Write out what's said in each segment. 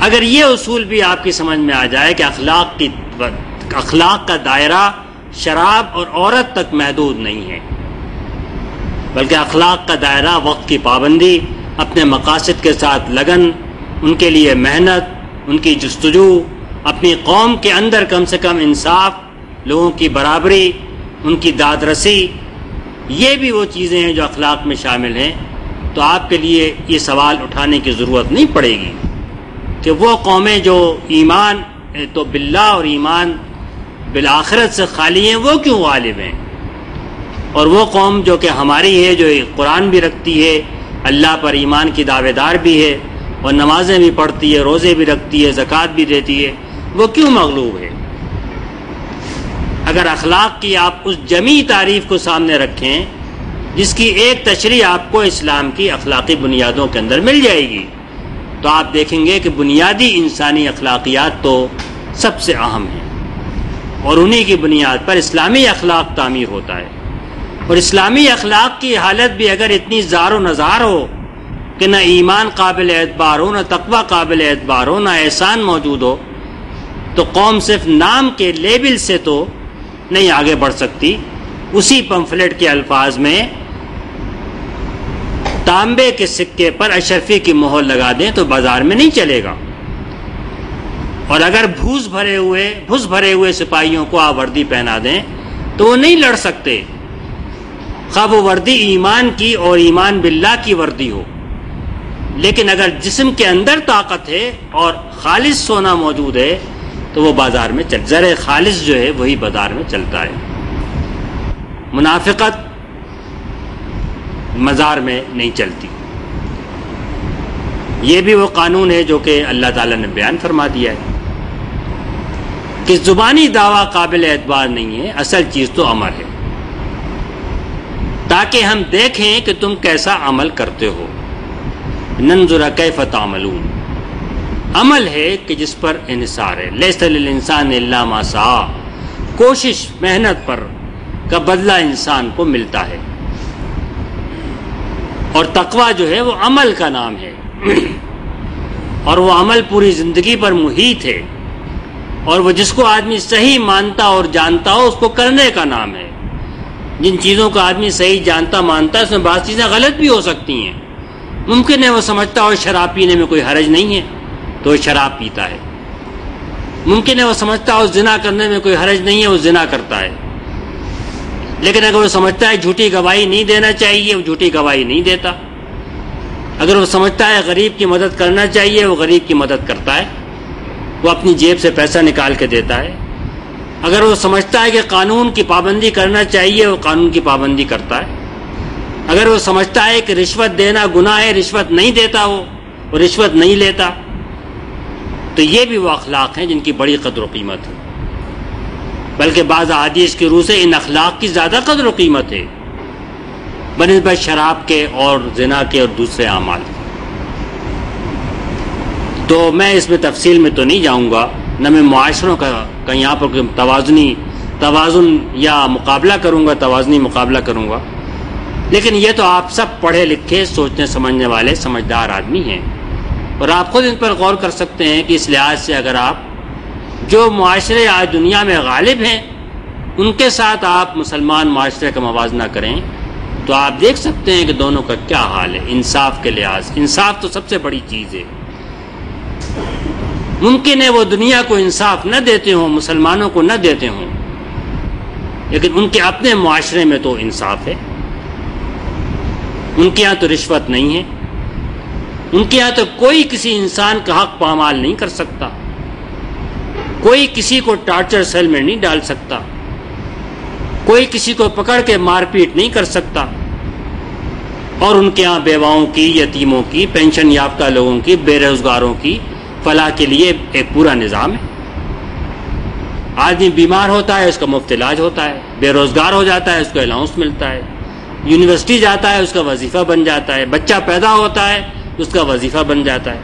اگر یہ اصول بھی آپ کی سمجھ میں آ جائے کہ اخلاق کی اخلاق کا دائرہ شراب اور عورت تک محدود نہیں ہے، بلکہ اخلاق کا دائرہ وقت کی پابندی، اپنے مقاصد کے ساتھ لگن، ان کے لیے محنت، ان کی جستجو، اپنی قوم کے اندر کم سے کم انصاف، لوگوں کی برابری، ان کی داد رسی یہ بھی وہ چیزیں ہیں جو اخلاق میں شامل ہیں۔ تو آپ کے لیے یہ سوال اٹھانے کی ضرورت نہیں پڑے گی۔ کہ وہ قومیں جو ایمان تو باللہ اور ایمان بالآخرت سے خالی ہیں، وہ کیوں غالب ہیں؟ اور وہ قوم جو کہ ہماری ہے، جو قرآن بھی رکھتی ہے، اللہ پر ایمان کی دعوے دار بھی ہے، اور نمازیں بھی پڑھتی ہے، روزے بھی رکھتی ہے، زکوٰۃ بھی دیتی ہے، وہ کیوں مغلوب ہے اگر اخلاق کی آپ اس جمی تعریف کو سامنے رکھیں، جس کی ایک تشریح آپ کو اسلام کی اخلاقی بنیادوں کے اندر مل جائے گی۔ تو آپ دیکھیں گے کہ بنیادی انسانی اخلاقیات تو سب سے اہم ہیں اور انہی کی بنیاد پر اسلامی اخلاق تعمیر ہوتا ہے اور اسلامی اخلاق کی حالت بھی اگر اتنی زار و نظار ہو کہ نہ ایمان قابل اعتبار ہو، نہ تقوی قابل اعتبار ہو، نہ احسان موجود ہو، تو قوم صرف نام کے لیبل سے تو نہیں آگے بڑھ سکتی۔ اسی پمفلٹ کے الفاظ میں تانبے کے سکے پر اشرفی کی مہر لگا دیں تو بازار میں نہیں چلے گا۔ اور اگر بھوس بھرے ہوئے، بھوس بھرے ہوئے سپاہیوں کو آپ وردی پہنا دیں تو وہ نہیں لڑ سکتے۔ خواب وردی ایمان کی اور ایمان باللہ کی وردی ہو۔ لیکن اگر جسم کے اندر طاقت ہے اور خالص سونا موجود ہے تو وہ بازار میں چل، زر خالص جو ہے وہی بازار میں چلتا ہے۔ منافقت مزار میں نہیں چلتی۔ یہ بھی وہ قانون ہے جو کہ اللہ تعالیٰ نے بیان فرما دیا ہے۔ کہ زبانی دعویٰ قابل اعتبار نہیں ہے، اصل چیز تو عمل ہے۔ تاکہ ہم دیکھیں کہ تم کیسا عمل کرتے ہو۔ ننظر کیف تعملون۔ عمل ہے کہ جس پر انحصار ہے۔ لیس للانسان الا ما سعى کوشش، محنت پر کا بدلہ انسان کو ملتا ہے۔ اور تقوی جو ہے وہ عمل کا نام ہے۔ اور وہ عمل پوری زندگی پر محیط ہے۔ اور وہ جس کو آدمی صحیح مانتا اور جانتا ہو، اس کو کرنے کا نام ہے۔ جن چیزوں کو آدمی صحیح جانتا، مانتا ہے اس میں بعض چیزیں غلط بھی ہو سکتی ہیں۔ ممکن ہے وہ سمجھتا ہو، شراب پینے میں کوئی حرج نہیں ہے تو وہ شراب پیتا ہے۔ ممکن ہے وہ سمجھتا ہو زنا کرنے میں کوئی حرج نہیں ہے، وہ زنا کرتا ہے۔ لیکن اگر وہ سمجھتا ہے جھوٹی گواہی نہیں دینا چاہیے، وہ جھوٹی گواہی نہیں دیتا۔ اگر وہ سمجھتا ہے غریب کی مدد کرنا چاہیے، وہ غریب کی مدد کرتا ہے۔ وہ اپنی جیب سے پیسہ نکال کے دیتا ہے۔ اگر وہ سمجھتا ہے کہ قانون کی پابندی کرنا چاہیے، وہ قانون کی پابندی کرتا ہے۔ اگر وہ سمجھتا ہے کہ رشوت دینا گناہ ہے، رشوت نہیں دیتا وہ وہ رشوت نہیں لیتا۔ تو یہ بھی وہ اخلاق ہیں جن کی بڑی قدر و قیمت ہے۔ بلکہ بعض حادیث کی روح سے ان اخلاق کی زیادہ قدر و قیمت ہے۔ بنسبت شراب کے اور زنا کے اور دوسرے اعمال۔ تو میں اس میں تفصیل میں تو نہیں جاؤں گا، نہ میں معاشروں کا، کہیں یہاں پر توازنی، توازن یا مقابلہ کروں گا، توازنی مقابلہ کروں گا۔ لیکن یہ تو آپ سب پڑھے لکھے، سوچنے، سمجھنے والے، سمجھدار آدمی ہیں۔ اور آپ خود ان پر غور کر سکتے ہیں کہ اس لحاظ سے اگر آپ جو معاشرے آج دنیا میں غالب ہیں، ان کے ساتھ آپ مسلمان معاشرے کا موازنہ کریں، تو آپ دیکھ سکتے ہیں کہ دونوں کا کیا حال ہے، انصاف کے لحاظ۔ انصاف تو سب سے بڑی چیز ہے۔ ممکن ہے وہ دنیا کو انصاف نہ دیتے ہوں، مسلمانوں کو نہ دیتے ہوں، لیکن ان کے اپنے معاشرے میں تو انصاف ہے۔ ان کے یہاں تو رشوت نہیں ہے۔ ان کے یہاں تو کوئی کسی انسان کا حق پامال نہیں کر سکتا۔ کوئی کسی کو ٹارچر سیل میں نہیں ڈال سکتا۔ کوئی کسی کو پکڑ کے مار پیٹ نہیں کر سکتا۔ اور ان کے یہاں بیواؤں کی، یتیموں کی، پینشن یافتہ لوگوں کی، بے روزگاروں کی فلاح کے لیے ایک پورا نظام ہے۔ آدمی بیمار ہوتا ہے، اس کا مفت علاج ہوتا ہے۔ بے روزگار ہو جاتا ہے، اس کو الاؤنس ملتا ہے۔ یونیورسٹی جاتا ہے، اس کا وظیفہ بن جاتا ہے۔ بچہ پیدا ہوتا ہے، اس کا وظیفہ بن جاتا ہے۔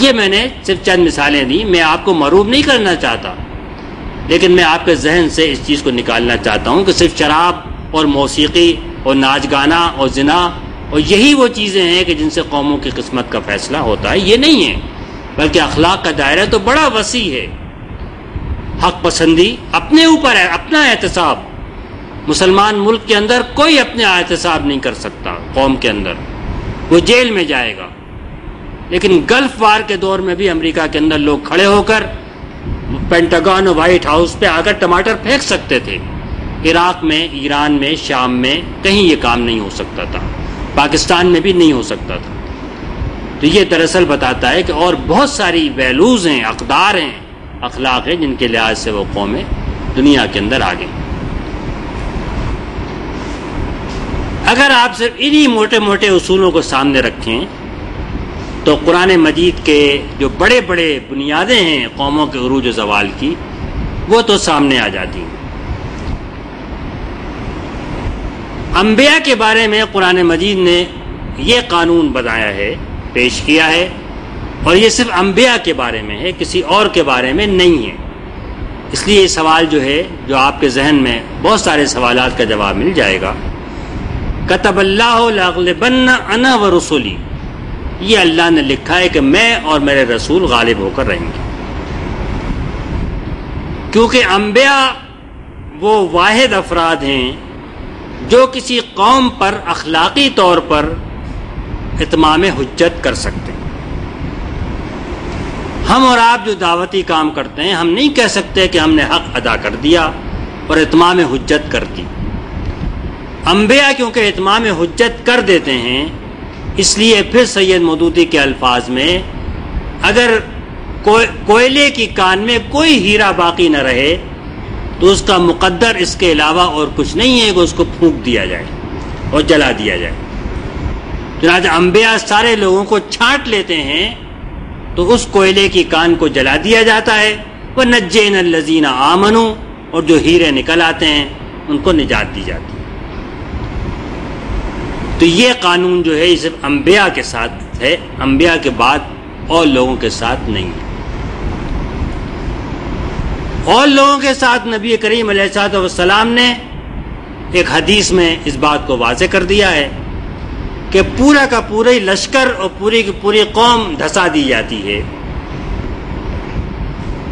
یہ میں نے صرف چند مثالیں دی میں آپ کو مروب نہیں کرنا چاہتا، لیکن میں آپ کے ذہن سے اس چیز کو نکالنا چاہتا ہوں کہ صرف شراب اور موسیقی اور ناچ گانا اور زنا اور یہی وہ چیزیں ہیں کہ جن سے قوموں کی قسمت کا فیصلہ ہوتا ہے۔ یہ نہیں ہے، بلکہ اخلاق کا دائرہ تو بڑا وسیع ہے۔ حق پسندی اپنے اوپر ہے، اپنا احتساب۔ مسلمان ملک کے اندر کوئی اپنے احتساب نہیں کر سکتا، قوم کے اندر۔ وہ جیل میں جائے گا۔ لیکن گلف وار کے دور میں بھی امریکہ کے اندر لوگ کھڑے ہو کر پینٹاگون اور وائٹ ہاؤس پہ آ کر ٹماٹر پھینک سکتے تھے۔ عراق میں، ایران میں، شام میں کہیں یہ کام نہیں ہو سکتا تھا۔ پاکستان میں بھی نہیں ہو سکتا تھا۔ تو یہ دراصل بتاتا ہے کہ اور بہت ساری ویلوز ہیں، اقدار ہیں، اخلاق ہیں جن کے لحاظ سے وہ قومیں دنیا کے اندر آ گئیں اگر آپ صرف انہی موٹے موٹے اصولوں کو سامنے رکھیں تو قرآن مجید کے جو بڑے بڑے بنیادیں ہیں قوموں کے عروج و زوال کی، وہ تو سامنے آ جاتی ہیں۔ انبیاء کے بارے میں قرآن مجید نے یہ قانون بتایا ہے، پیش کیا ہے، اور یہ صرف انبیاء کے بارے میں ہے، کسی اور کے بارے میں نہیں ہے۔ اس لیے یہ سوال جو ہے، جو آپ کے ذہن میں بہت سارے سوالات کا جواب مل جائے گا۔ کتب اللہ بن انا و رسولی۔ یہ اللہ نے لکھا ہے کہ میں اور میرے رسول غالب ہو کر رہیں گے۔ کیونکہ انبیاء وہ واحد افراد ہیں جو کسی قوم پر اخلاقی طور پر اتمام حجت کر سکتے ہیں۔ ہم اور آپ جو دعوتی کام کرتے ہیں، ہم نہیں کہہ سکتے کہ ہم نے حق ادا کر دیا اور اتمام حجت کر دی۔ انبیاء کیونکہ اتمام حجت کر دیتے ہیں اس لیے پھر سید مودودی کے الفاظ میں اگر کوئلے کی کان میں کوئی ہیرا باقی نہ رہے تو اس کا مقدر اس کے علاوہ اور کچھ نہیں ہے کہ اس کو پھونک دیا جائے اور جلا دیا جائے۔ چنانچہ انبیاء سارے لوگوں کو چھانٹ لیتے ہیں تو اس کوئلے کی کان کو جلا دیا جاتا ہے۔ وہ نجین الزین آمنو اور جو ہیرے نکل آتے ہیں ان کو نجات دی جاتی ہے۔ تو یہ قانون جو ہے یہ صرف انبیاء کے ساتھ ہے، انبیاء کے بعد اور لوگوں کے ساتھ نہیں ہے۔ اور لوگوں کے ساتھ نبی کریم علیہ والسلام نے ایک حدیث میں اس بات کو واضح کر دیا ہے کہ پورا کا پورا لشکر اور پوری کی پوری قوم دھسا دی جاتی ہے۔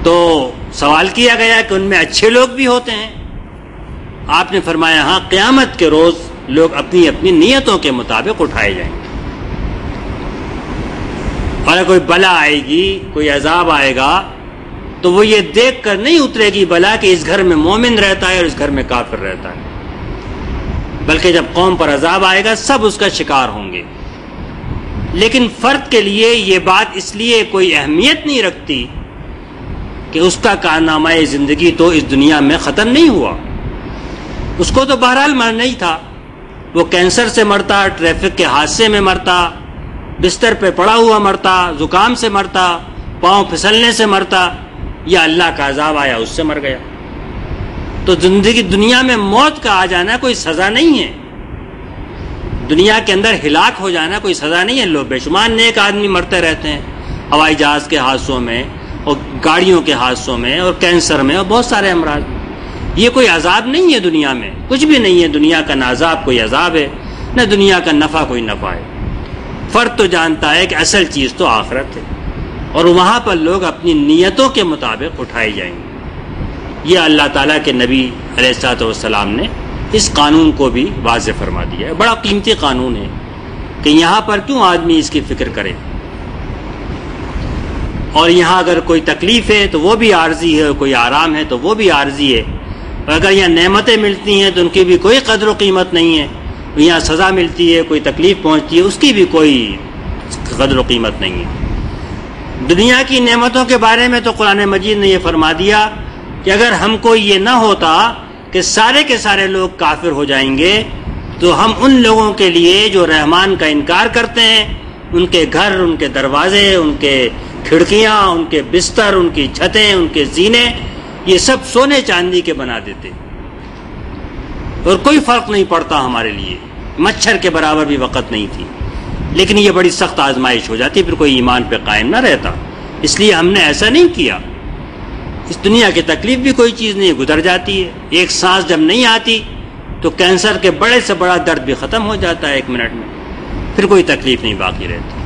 تو سوال کیا گیا کہ ان میں اچھے لوگ بھی ہوتے ہیں؟ آپ نے فرمایا ہاں قیامت کے روز لوگ اپنی اپنی نیتوں کے مطابق اٹھائے جائیں گے۔ اور کوئی بلا آئے گی، کوئی عذاب آئے گا، تو وہ یہ دیکھ کر نہیں اترے گی بلا کہ اس گھر میں مومن رہتا ہے اور اس گھر میں کافر رہتا ہے۔ بلکہ جب قوم پر عذاب آئے گا، سب اس کا شکار ہوں گے۔ لیکن فرد کے لیے یہ بات اس لیے کوئی اہمیت نہیں رکھتی کہ اس کا کارنامہ زندگی تو اس دنیا میں ختم نہیں ہوا۔ اس کو تو بہرحال مرنا ہی تھا۔ وہ کینسر سے مرتا، ٹریفک کے حادثے میں مرتا، بستر پہ پڑا ہوا مرتا، زکام سے مرتا، پاؤں پھسلنے سے مرتا یا اللہ کا عذاب آیا، اس سے مر گیا۔ تو زندگی دنیا میں موت کا آ جانا کوئی سزا نہیں ہے۔ دنیا کے اندر ہلاک ہو جانا کوئی سزا نہیں ہے۔ لو بے شمار نیک آدمی مرتے رہتے ہیں، ہوائی جہاز کے حادثوں میں اور گاڑیوں کے حادثوں میں اور کینسر میں اور بہت سارے امراض۔ میں یہ کوئی عذاب نہیں ہے دنیا میں، کچھ بھی نہیں ہے۔ دنیا کا نہ عذاب کوئی عذاب ہے، نہ دنیا کا نفع کوئی نفع ہے۔ فرد تو جانتا ہے کہ اصل چیز تو آخرت ہے، اور وہاں پر لوگ اپنی نیتوں کے مطابق اٹھائے جائیں گے۔ یہ اللہ تعالیٰ کے نبی علیہ السلاۃ والسلام نے اس قانون کو بھی واضح فرما دیا ہے۔ بڑا قیمتی قانون ہے کہ یہاں پر کیوں آدمی اس کی فکر کرے۔ اور یہاں اگر کوئی تکلیف ہے تو وہ بھی عارضی ہے کوئی آرام ہے تو وہ بھی عارضی ہے۔ اور اگر یہاں نعمتیں ملتی ہیں تو ان کی بھی کوئی قدر و قیمت نہیں ہے یہاں سزا ملتی ہے، کوئی تکلیف پہنچتی ہے، اس کی بھی کوئی قدر و قیمت نہیں ہے۔ دنیا کی نعمتوں کے بارے میں تو قرآن مجید نے یہ فرما دیا کہ اگر ہم کو یہ نہ ہوتا کہ سارے کے سارے لوگ کافر ہو جائیں گے، تو ہم ان لوگوں کے لیے جو رحمان کا انکار کرتے ہیں، ان کے گھر، ان کے دروازے، ان کے کھڑکیاں، ان کے بستر، ان کی چھتیں، ان کے زینے یہ سب سونے چاندی کے بنا دیتے۔ اور کوئی فرق نہیں پڑتا ہمارے لیے۔ مچھر کے برابر بھی وقت نہیں تھی۔ لیکن یہ بڑی سخت آزمائش ہو جاتی، پھر کوئی ایمان پہ قائم نہ رہتا۔ اس لیے ہم نے ایسا نہیں کیا۔ اس دنیا کی تکلیف بھی کوئی چیز نہیں، گزر جاتی ہے۔ ایک سانس جب نہیں آتی، تو کینسر کے بڑے سے بڑا درد بھی ختم ہو جاتا ہے ایک منٹ میں۔ پھر کوئی تکلیف نہیں باقی رہتی۔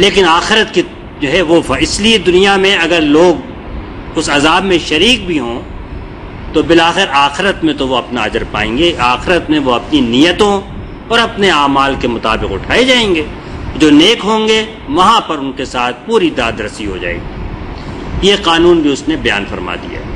لیکن آخرت کی جو ہے وہ، اس لیے دنیا میں اگر لوگ اس عذاب میں شریک بھی ہوں تو بالآخر آخرت میں تو وہ اپنا اجر پائیں گے، آخرت میں وہ اپنی نیتوں اور اپنے اعمال کے مطابق اٹھائے جائیں گے۔ جو نیک ہوں گے، وہاں پر ان کے ساتھ پوری داد رسی ہو جائے گی۔ یہ قانون بھی اس نے بیان فرما دیا ہے۔